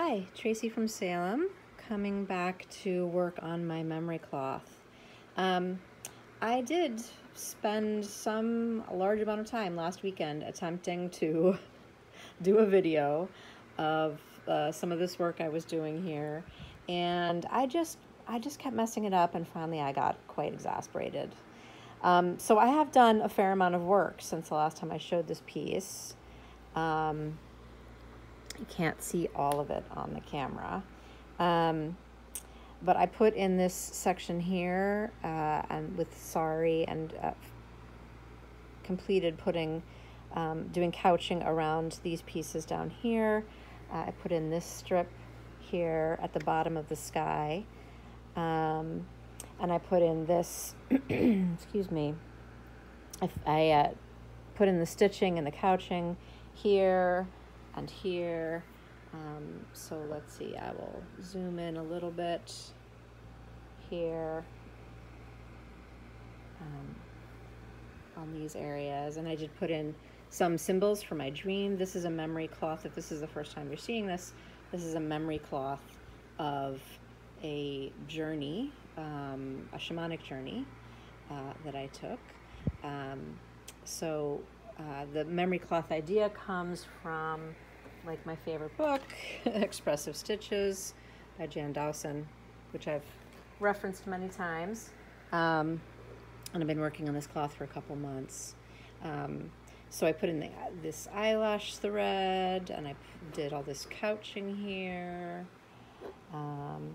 Hi, Tracy from Salem, coming back to work on my memory cloth. Um, I did spend some large amount of time last weekend attempting to do a video of uh, some of this work I was doing here, and I just I just kept messing it up, and finally I got quite exasperated. Um, so I have done a fair amount of work since the last time I showed this piece. Um, you can't see all of it on the camera. Um, but I put in this section here uh, and with sorry and uh, completed putting, um, doing couching around these pieces down here. Uh, I put in this strip here at the bottom of the sky. Um, and I put in this, excuse me, I, I uh, put in the stitching and the couching here and here. Um, so let's see, I will zoom in a little bit here um, on these areas. And I did put in some symbols for my dream. This is a memory cloth. If this is the first time you're seeing this, this is a memory cloth of a journey, um, a shamanic journey uh, that I took. Um, so uh, the memory cloth idea comes from like my favorite book, Expressive Stitches by Jan Dawson, which I've referenced many times. Um, and I've been working on this cloth for a couple months. Um, so I put in the, this eyelash thread and I did all this couching here um,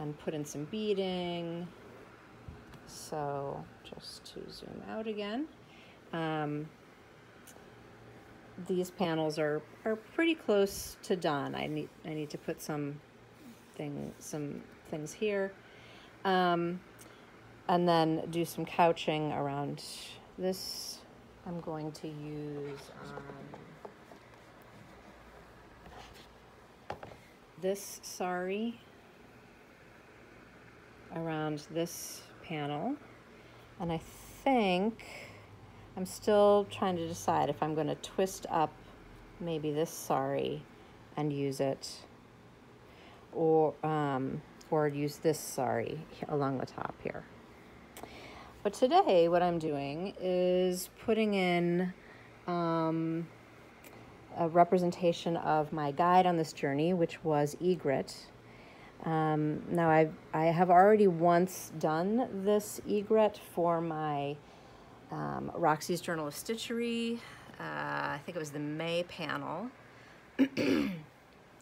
and put in some beading. So just to zoom out again. Um, these panels are, are pretty close to done. I need, I need to put some thing, some things here. Um, and then do some couching around this. I'm going to use um, this sari around this panel. And I think I'm still trying to decide if I'm going to twist up maybe this sari and use it or um, or use this sari along the top here. But today what I'm doing is putting in um, a representation of my guide on this journey, which was egret. Um, now I I have already once done this egret for my um, Roxy's Journal of Stitchery. Uh, I think it was the May panel.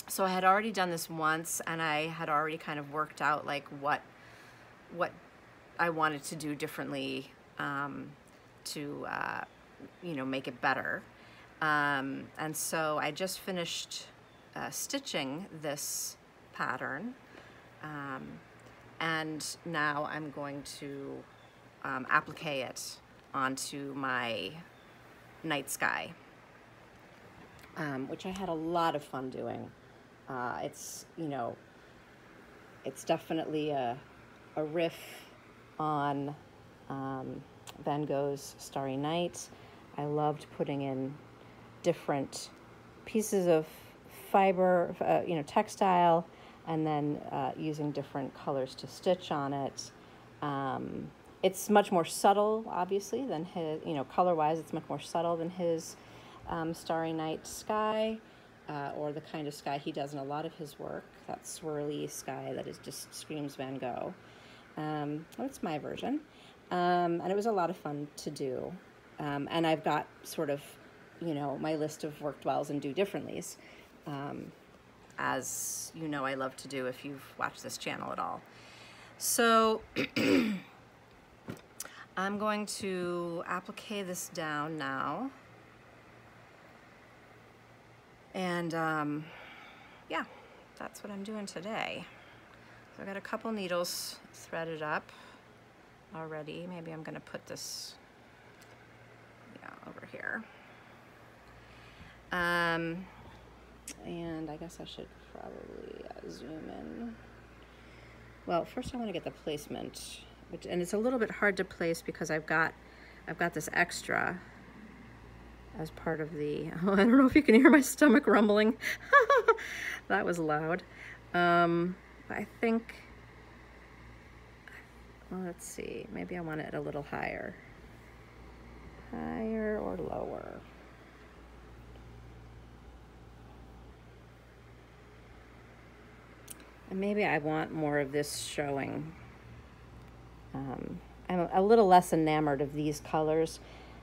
so I had already done this once and I had already kind of worked out like what what I wanted to do differently um, to uh, you know make it better. Um, and so I just finished uh, stitching this pattern um, and now I'm going to um, applique it onto my night sky, um, which I had a lot of fun doing. Uh, it's, you know, it's definitely a, a riff on um, Van Gogh's Starry Night. I loved putting in different pieces of fiber, uh, you know, textile, and then uh, using different colors to stitch on it. Um, it's much more subtle, obviously, than his, you know, color-wise, it's much more subtle than his um, Starry Night sky, uh, or the kind of sky he does in a lot of his work, that swirly sky that is just screams Van Gogh. Um, that's my version. Um, and it was a lot of fun to do. Um, and I've got sort of, you know, my list of worked wells and do differentlys, um, as you know I love to do if you've watched this channel at all. So I'm going to applique this down now. And um, yeah, that's what I'm doing today. So I got a couple needles threaded up already. Maybe I'm gonna put this, yeah, over here. Um, and I guess I should probably uh, zoom in. Well, first I want to get the placement which, and it's a little bit hard to place because I've got, I've got this extra as part of the, oh, I don't know if you can hear my stomach rumbling. that was loud. Um, I think, well, let's see, maybe I want it a little higher. Higher or lower? And maybe I want more of this showing. Um, I'm a little less enamored of these colors.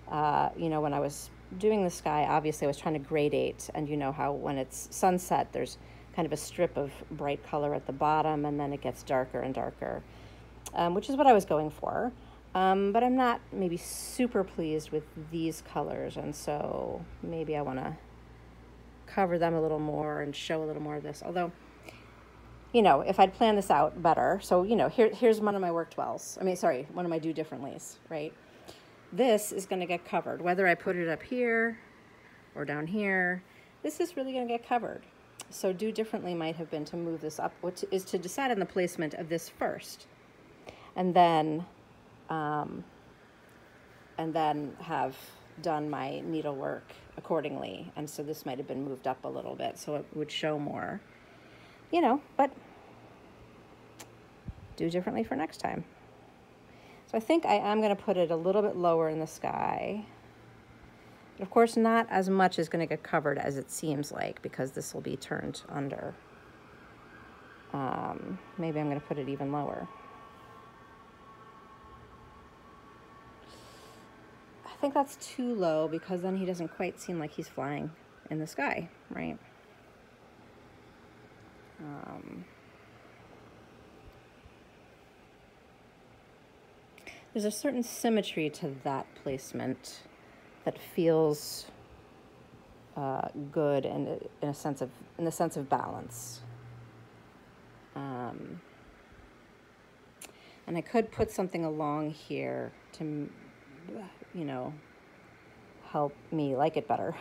Uh, you know, when I was doing the sky, obviously I was trying to gradate, and you know how when it's sunset, there's kind of a strip of bright color at the bottom, and then it gets darker and darker, um, which is what I was going for. Um, but I'm not maybe super pleased with these colors, and so maybe I want to cover them a little more and show a little more of this. Although you know, if I'd planned this out better, so, you know, here, here's one of my worked wells. I mean, sorry, one of my do differently's, right? This is going to get covered. Whether I put it up here or down here, this is really going to get covered. So do differently might have been to move this up, which is to decide on the placement of this first. And then, um, and then have done my needlework accordingly. And so this might have been moved up a little bit so it would show more you know, but do differently for next time. So I think I am going to put it a little bit lower in the sky. But of course, not as much is going to get covered as it seems like because this will be turned under. Um, maybe I'm going to put it even lower. I think that's too low because then he doesn't quite seem like he's flying in the sky, right? Um, there's a certain symmetry to that placement that feels uh, good and in a sense of in the sense of balance. Um, and I could put something along here to, you know, help me like it better.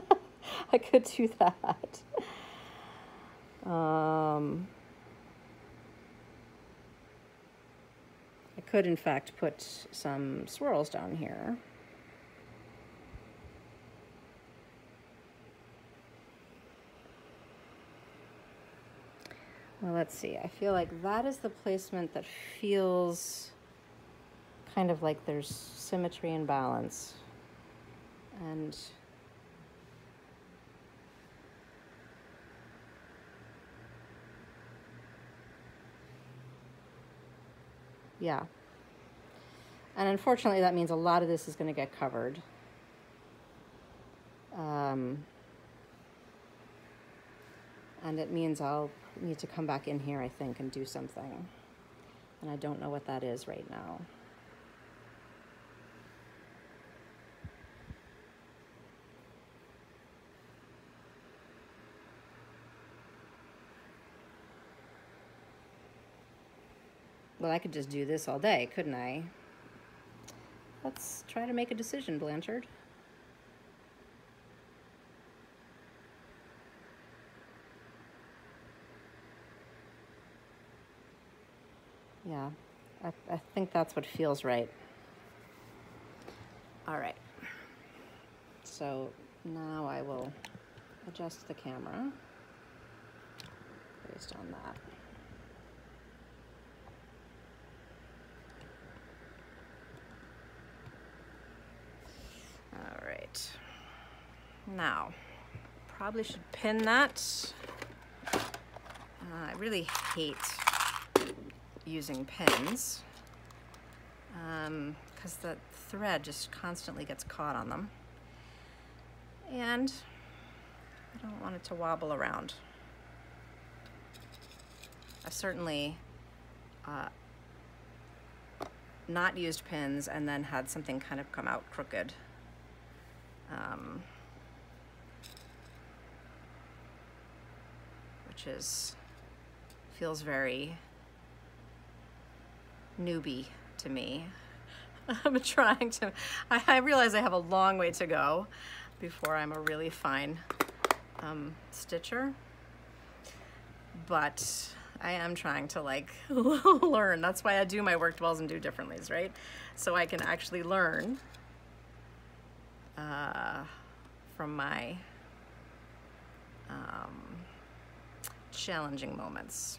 I could do that. Um, I could, in fact, put some swirls down here. Well, let's see. I feel like that is the placement that feels kind of like there's symmetry and balance. And yeah. And unfortunately, that means a lot of this is going to get covered. Um, and it means I'll need to come back in here, I think, and do something. And I don't know what that is right now. Well, I could just do this all day, couldn't I? Let's try to make a decision, Blanchard. Yeah, I, I think that's what feels right. All right. So now I will adjust the camera based on that. Now, probably should pin that. Uh, I really hate using pins because um, the thread just constantly gets caught on them. And I don't want it to wobble around. I certainly uh, not used pins and then had something kind of come out crooked. Um, which is feels very newbie to me. I'm trying to, I, I, realize I have a long way to go before I'm a really fine um, stitcher, but I am trying to like learn. That's why I do my worked wells and do differently, right? So I can actually learn uh, from my um, challenging moments.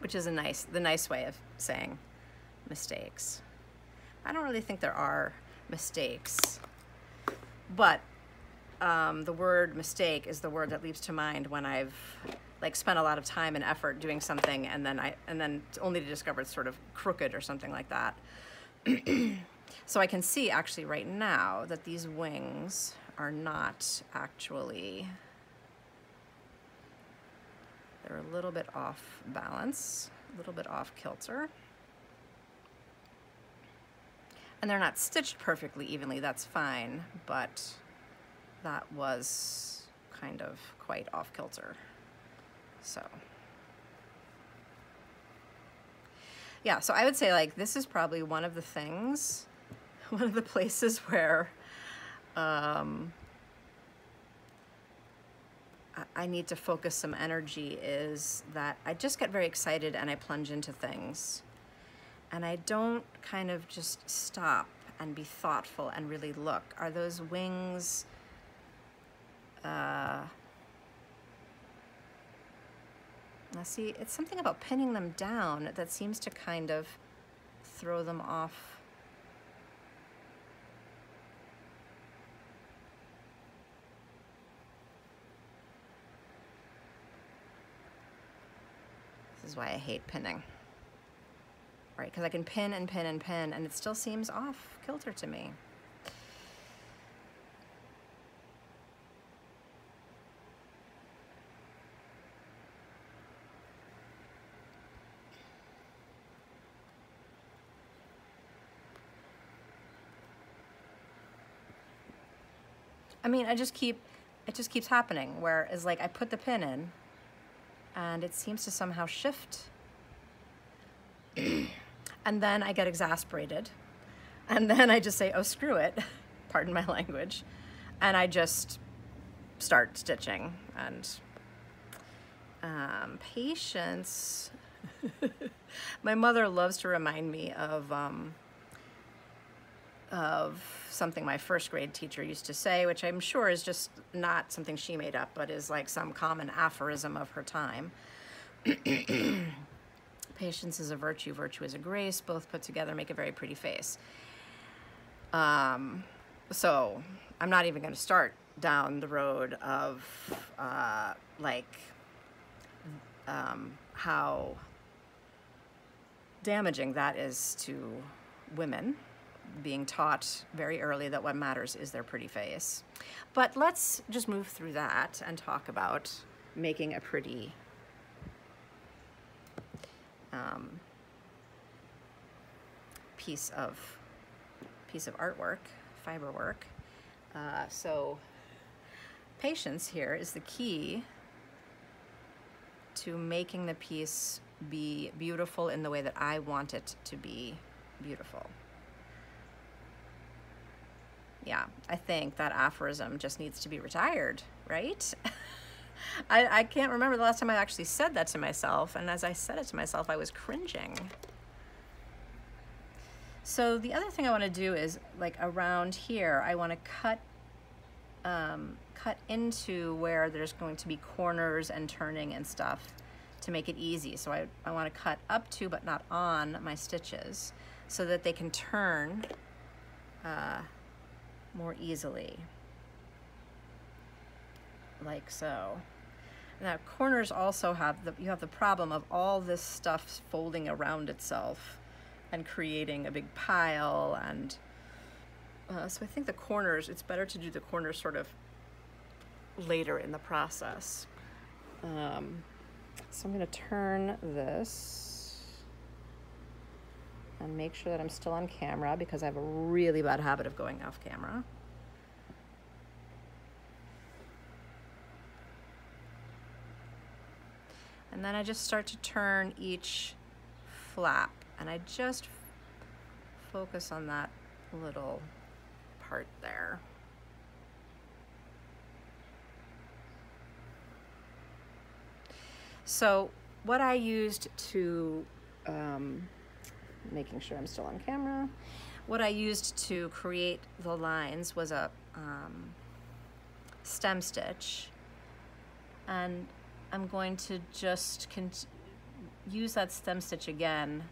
Which is a nice, the nice way of saying mistakes. I don't really think there are mistakes, but um, the word mistake is the word that leaps to mind when I've like spent a lot of time and effort doing something and then I and then only to discover it's sort of crooked or something like that. so I can see actually right now that these wings are not actually they're a little bit off balance, a little bit off kilter. And they're not stitched perfectly evenly, that's fine, but that was kind of quite off kilter. So, yeah, so I would say like this is probably one of the things, one of the places where um, I need to focus some energy is that I just get very excited and I plunge into things. And I don't kind of just stop and be thoughtful and really look. Are those wings uh, now see, it's something about pinning them down that seems to kind of throw them off. Is why I hate pinning. Right, because I can pin and pin and pin and it still seems off kilter to me. I mean, I just keep, it just keeps happening where it's like I put the pin in and it seems to somehow shift. and then I get exasperated. And then I just say, oh, screw it, pardon my language. And I just start stitching and um, patience. my mother loves to remind me of um, of something my first grade teacher used to say, which I'm sure is just not something she made up, but is like some common aphorism of her time. Patience is a virtue, virtue is a grace, both put together make a very pretty face. Um, so I'm not even going to start down the road of uh, like um, how damaging that is to women being taught very early that what matters is their pretty face. But let's just move through that and talk about making a pretty um, piece of piece of artwork, fiber work. Uh, so patience here is the key to making the piece be beautiful in the way that I want it to be beautiful yeah, I think that aphorism just needs to be retired, right? I, I can't remember the last time I actually said that to myself, and as I said it to myself, I was cringing. So the other thing I want to do is, like around here, I want to cut um, cut into where there's going to be corners and turning and stuff to make it easy. So I, I want to cut up to but not on my stitches so that they can turn uh, more easily, like so. Now corners also have the, you have the problem of all this stuff folding around itself and creating a big pile and uh, so I think the corners, it's better to do the corners sort of later in the process. Um, so I'm going to turn this and make sure that I'm still on camera because I have a really bad habit of going off camera. And then I just start to turn each flap and I just focus on that little part there. So what I used to um, making sure I'm still on camera. what I used to create the lines was a um, stem stitch and I'm going to just use that stem stitch again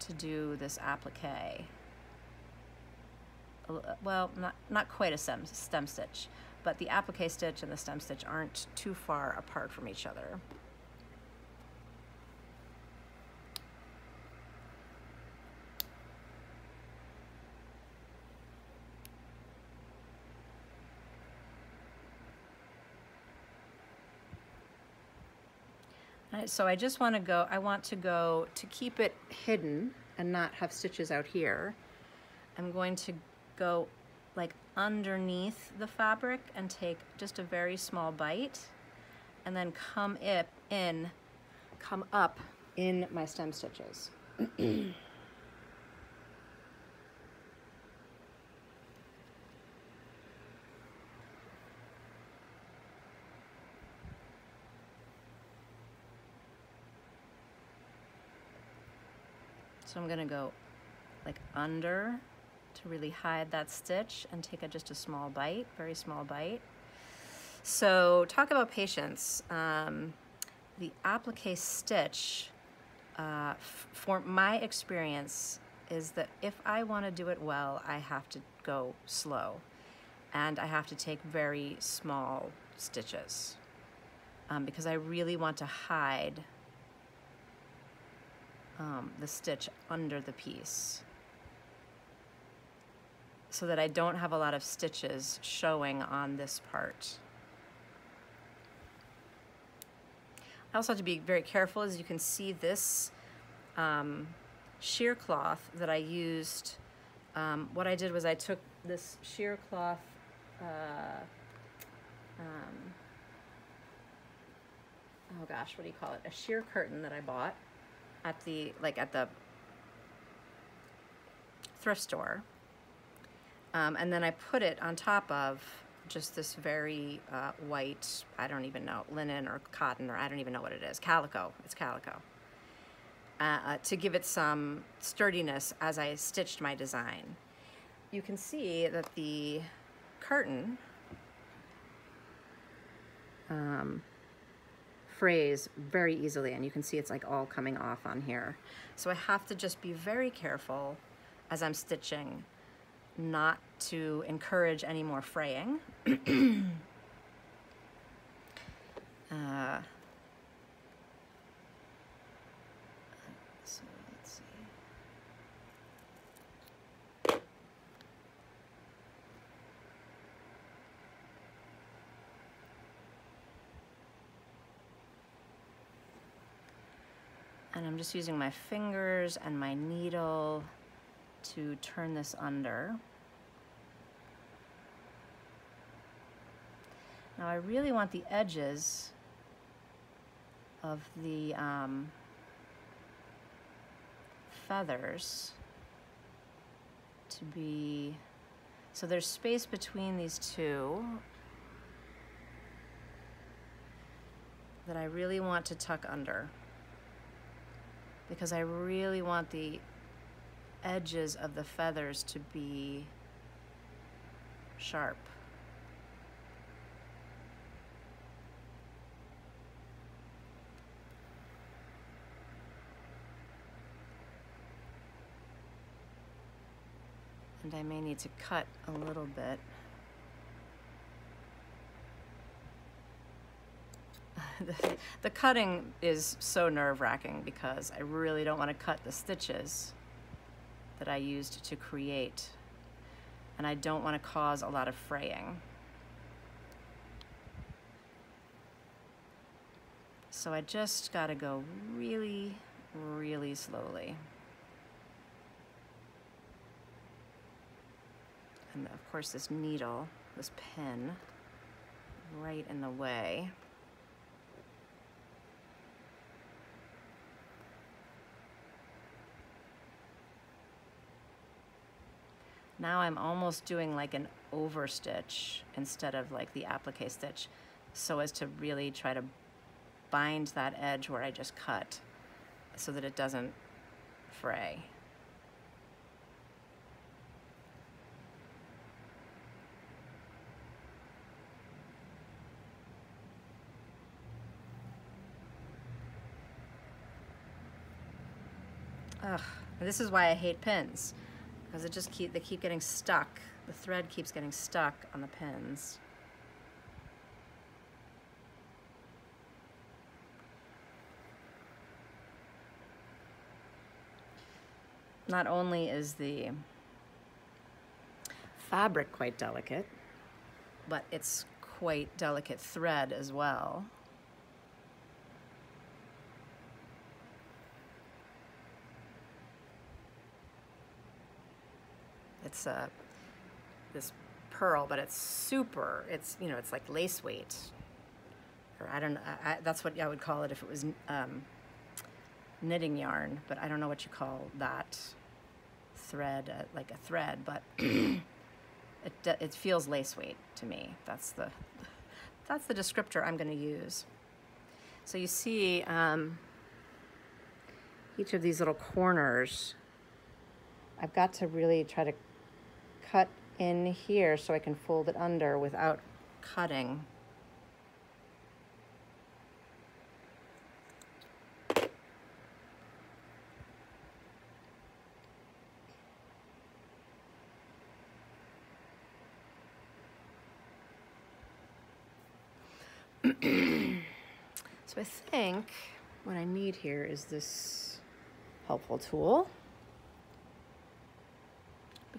to do this applique. Well, not, not quite a stem, stem stitch, but the applique stitch and the stem stitch aren't too far apart from each other. So I just want to go, I want to go, to keep it hidden and not have stitches out here, I'm going to go like underneath the fabric and take just a very small bite and then come it in, come up in my stem stitches. So I'm gonna go like under to really hide that stitch and take a, just a small bite, very small bite. So talk about patience. Um, the applique stitch, uh, for my experience, is that if I want to do it well, I have to go slow and I have to take very small stitches um, because I really want to hide um, the stitch under the piece so that I don't have a lot of stitches showing on this part. I also have to be very careful as you can see this um, sheer cloth that I used. Um, what I did was I took this sheer cloth uh, um, oh gosh, what do you call it? A sheer curtain that I bought at the like at the thrift store. Um, and then I put it on top of just this very uh, white, I don't even know, linen or cotton or I don't even know what it is, calico, it's calico, uh, uh, to give it some sturdiness as I stitched my design. You can see that the curtain um, frays very easily and you can see it's like all coming off on here. So I have to just be very careful as I'm stitching not to encourage any more fraying. uh, And I'm just using my fingers and my needle to turn this under. Now I really want the edges of the um, feathers to be, so there's space between these two that I really want to tuck under because I really want the edges of the feathers to be sharp. And I may need to cut a little bit. the, the cutting is so nerve-wracking because I really don't want to cut the stitches that I used to create and I don't want to cause a lot of fraying. So I just got to go really, really slowly. And of course this needle, this pin, right in the way. now I'm almost doing like an over stitch instead of like the applique stitch so as to really try to bind that edge where I just cut so that it doesn't fray. Ugh, this is why I hate pins because it just keep they keep getting stuck. The thread keeps getting stuck on the pins. Not only is the fabric quite delicate, but it's quite delicate thread as well. It's a this pearl, but it's super. It's you know it's like lace weight, or I don't know. I, that's what I would call it if it was um, knitting yarn, but I don't know what you call that thread, uh, like a thread, but it it feels lace weight to me. That's the that's the descriptor I'm going to use. So you see um, each of these little corners. I've got to really try to cut in here so I can fold it under without cutting. so I think what I need here is this helpful tool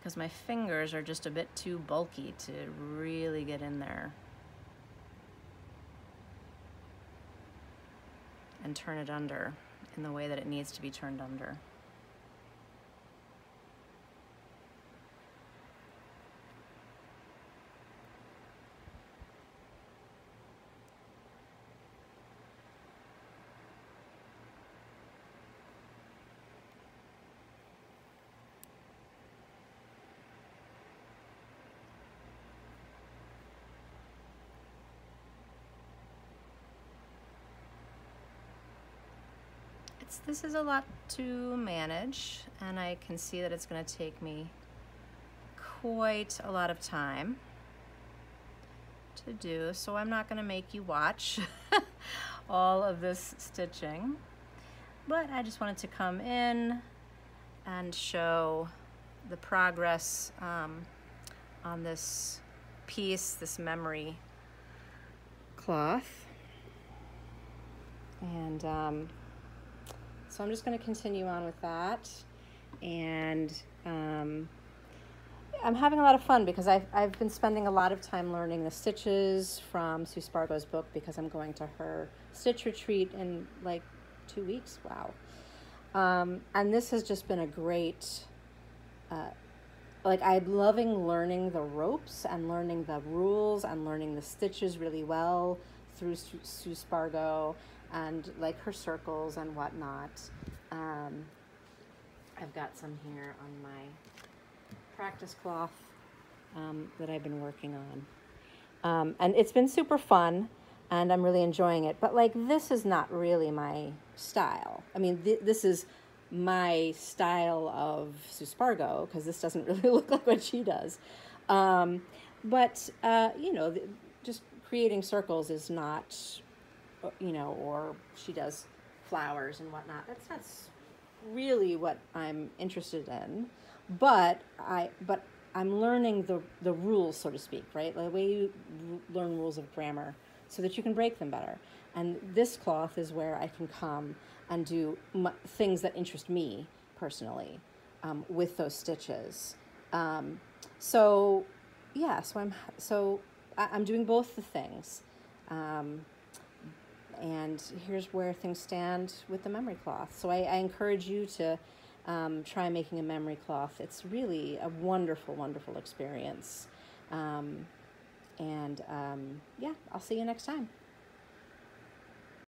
because my fingers are just a bit too bulky to really get in there and turn it under in the way that it needs to be turned under. It's this is a lot to manage and I can see that it's going to take me quite a lot of time to do so I'm not going to make you watch all of this stitching but I just wanted to come in and show the progress um, on this piece, this memory cloth. And um, so I'm just going to continue on with that. And um, I'm having a lot of fun because I've, I've been spending a lot of time learning the stitches from Sue Spargo's book because I'm going to her stitch retreat in like two weeks. Wow. Um, and this has just been a great, uh, like I'm loving learning the ropes and learning the rules and learning the stitches really well through Sue Spargo and like her circles and whatnot. Um, I've got some here on my practice cloth um, that I've been working on. Um, and it's been super fun and I'm really enjoying it. But like, this is not really my style. I mean, th this is my style of Sue Spargo because this doesn't really look like what she does. Um, but, uh, you know, just creating circles is not you know, or she does flowers and whatnot. That's not really what I'm interested in, but I but I'm learning the the rules, so to speak, right? The way you learn rules of grammar, so that you can break them better. And this cloth is where I can come and do things that interest me personally um, with those stitches. Um, so yeah, so I'm so I, I'm doing both the things. Um, and here's where things stand with the memory cloth. So I, I encourage you to um, try making a memory cloth. It's really a wonderful, wonderful experience. Um, and um, yeah, I'll see you next time.